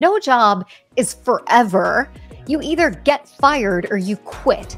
No job is forever. You either get fired or you quit.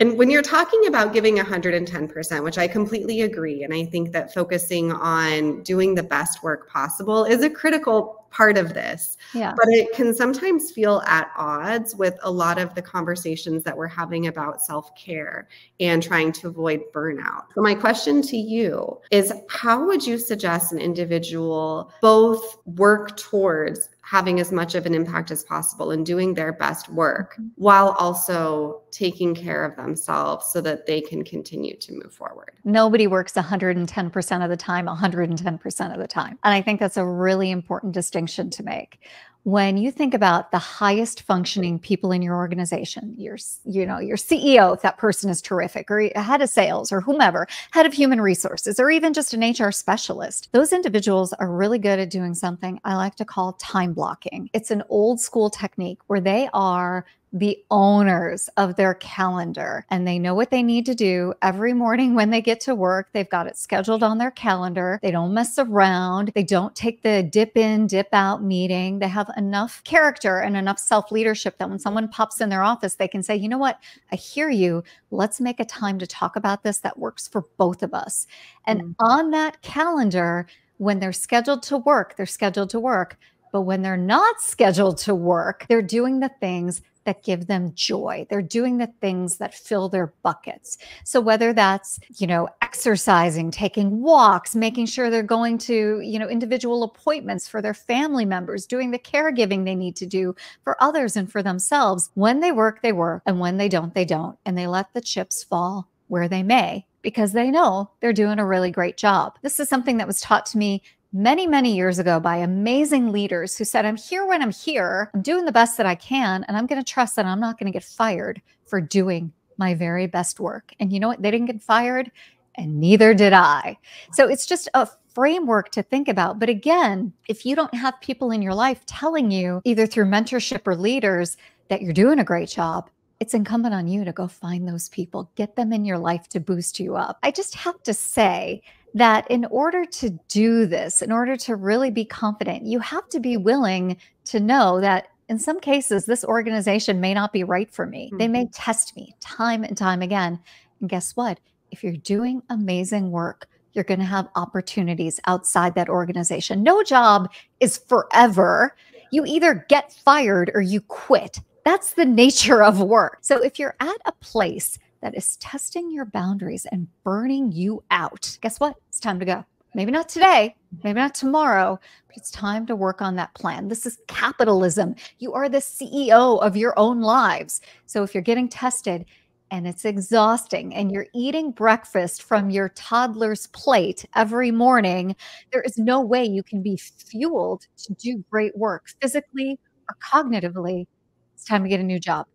And when you're talking about giving 110%, which I completely agree, and I think that focusing on doing the best work possible is a critical part of this. Yeah. But it can sometimes feel at odds with a lot of the conversations that we're having about self care and trying to avoid burnout. So, my question to you is how would you suggest an individual both work towards having as much of an impact as possible and doing their best work mm-hmm. while also taking care of themselves so that they can continue to move forward. Nobody works 110% of the time, 110% of the time. And I think that's a really important distinction to make. When you think about the highest functioning people in your organization your you know your ceo if that person is terrific or head of sales or whomever head of human resources or even just an hr specialist those individuals are really good at doing something i like to call time blocking. It's an old school technique where they are the owners of their calendar and they know what they need to do every morning when they get to work. They've got it scheduled on their calendar. They don't mess around. They don't take the dip in, dip out meeting. They have enough character and enough self leadership that when someone pops in their office, they can say, you know what? I hear you. Let's make a time to talk about this that works for both of us. And mm. on that calendar, when they're scheduled to work, they're scheduled to work. But when they're not scheduled to work, they're doing the things that give them joy. They're doing the things that fill their buckets. So whether that's, you know, exercising, taking walks, making sure they're going to, you know, individual appointments for their family members, doing the caregiving they need to do for others and for themselves. When they work, they work, and when they don't, they don't. And they let the chips fall where they may because they know they're doing a really great job. This is something that was taught to me many, many years ago by amazing leaders who said, I'm here when I'm here, I'm doing the best that I can, and I'm going to trust that I'm not going to get fired for doing my very best work. And you know what? They didn't get fired, and neither did I. So it's just a framework to think about. But again, if you don't have people in your life telling you, either through mentorship or leaders, that you're doing a great job, it's incumbent on you to go find those people, get them in your life to boost you up. I just have to say, that in order to do this, in order to really be confident, you have to be willing to know that in some cases, this organization may not be right for me. Mm-hmm. They may mm-hmm. test me time and time again. And guess what? If you're doing amazing work, you're going to have opportunities outside that organization. No job is forever. You either get fired or you quit. That's the nature of work. So if you're at a place that is testing your boundaries and burning you out, guess what? It's time to go. Maybe not today, maybe not tomorrow, but it's time to work on that plan. This is capitalism. You are the CEO of your own lives. So if you're getting tested, and it's exhausting and you're eating breakfast from your toddler's plate every morning, there is no way you can be fueled to do great work physically or cognitively. It's time to get a new job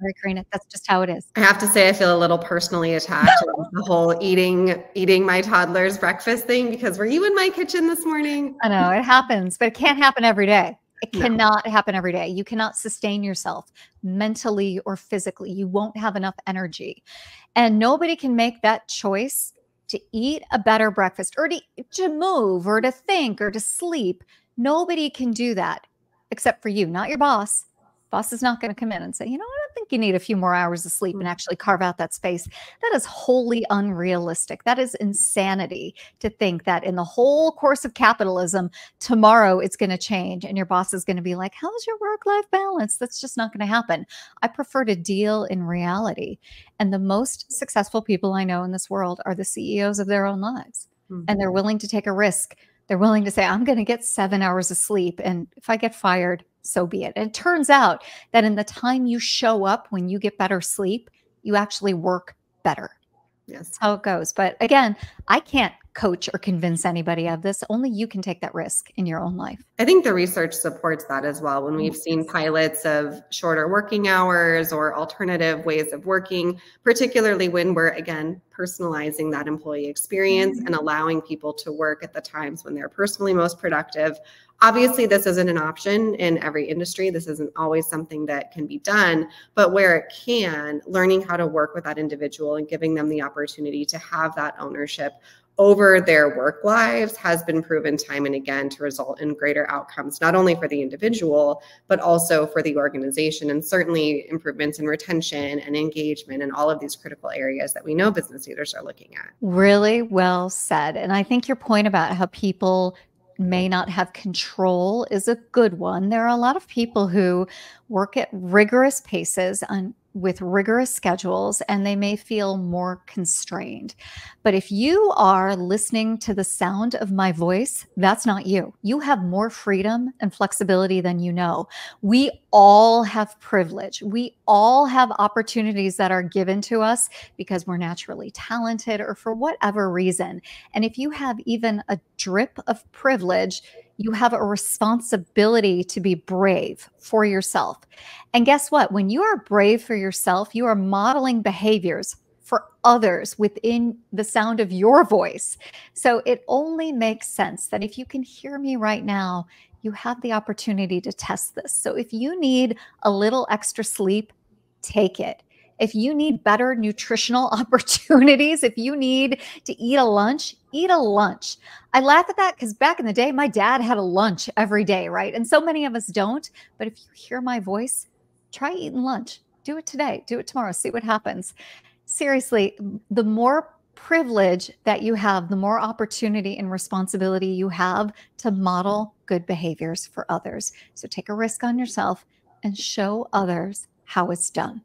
sorry, Karina. That's just how it is. I have to say, I feel a little personally attached to the whole eating eating my toddler's breakfast thing because were you in my kitchen this morning? I know it happens, but it can't happen every day. It cannot no. happen every day. You cannot sustain yourself mentally or physically. You won't have enough energy. And nobody can make that choice to eat a better breakfast or to, to move or to think or to sleep. Nobody can do that except for you, not your boss. Boss is not going to come in and say, you know what? Think you need a few more hours of sleep and mm. actually carve out that space. That is wholly unrealistic. That is insanity to think that in the whole course of capitalism, tomorrow it's going to change and your boss is going to be like, How's your work life balance? That's just not going to happen. I prefer to deal in reality. And the most successful people I know in this world are the CEOs of their own lives. Mm-hmm. And they're willing to take a risk. They're willing to say, I'm going to get seven hours of sleep. And if I get fired, so be it. And it turns out that in the time you show up when you get better sleep, you actually work better. Yes. That's how it goes. But again, I can't coach or convince anybody of this. Only you can take that risk in your own life. I think the research supports that as well. When we've seen pilots of shorter working hours or alternative ways of working, particularly when we're again personalizing that employee experience mm-hmm. and allowing people to work at the times when they're personally most productive. Obviously, this isn't an option in every industry. This isn't always something that can be done, but where it can, learning how to work with that individual and giving them the opportunity to have that ownership over their work lives has been proven time and again to result in greater outcomes, not only for the individual, but also for the organization, and certainly improvements in retention and engagement and all of these critical areas that we know business leaders are looking at. Really well said. And I think your point about how people may not have control is a good one. There are a lot of people who work at rigorous paces and with rigorous schedules and they may feel more constrained. But if you are listening to the sound of my voice, that's not you. You have more freedom and flexibility than you know. We all have privilege. We all have opportunities that are given to us because we're naturally talented or for whatever reason. And if you have even a drip of privilege, you have a responsibility to be brave for yourself. And guess what? When you are brave for yourself, you are modeling behaviors for others within the sound of your voice. So it only makes sense that if you can hear me right now, you have the opportunity to test this. So if you need a little extra sleep, take it if you need better nutritional opportunities, if you need to eat a lunch, eat a lunch. I laugh at that because back in the day, my dad had a lunch every day, right? And so many of us don't. But if you hear my voice, try eating lunch. Do it today, do it tomorrow, see what happens. Seriously, the more privilege that you have, the more opportunity and responsibility you have to model good behaviors for others. So take a risk on yourself and show others how it's done.